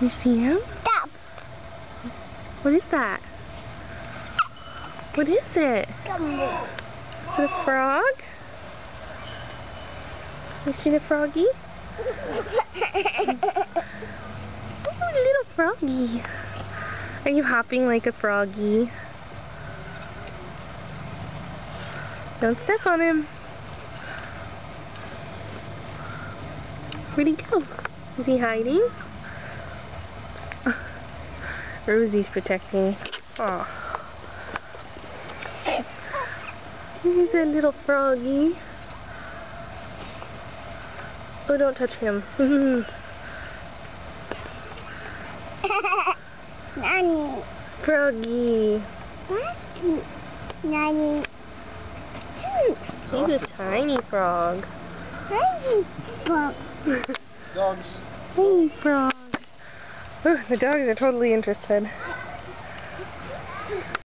You see him? Stop. What is that? What is it? Is it a frog? You see the froggy? Oh, little froggy. Are you hopping like a froggy? Don't step on him. Where'd he go? Is he hiding? Rosie's protecting. Aw. He's a little froggy. Oh, don't touch him. Nanny. froggy. Nanny. Nanny. He's a tiny frog. Nanny. Frog. Dogs. Hey, frog. Oh, the dogs are totally interested.